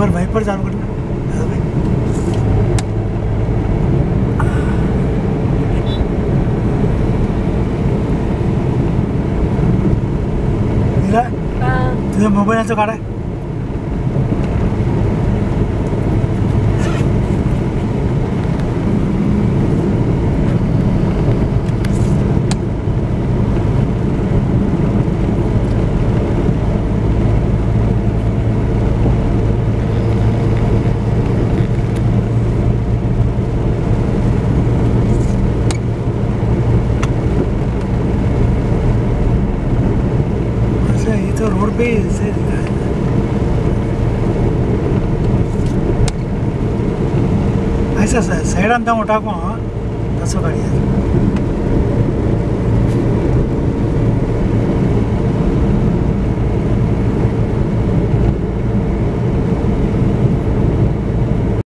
पर चालू करना हाँ भाई। नीला तुझ्या मोबाईलचं काढाय तो रोड पे से ऐसे साईड अंता उठाको तसं गाडी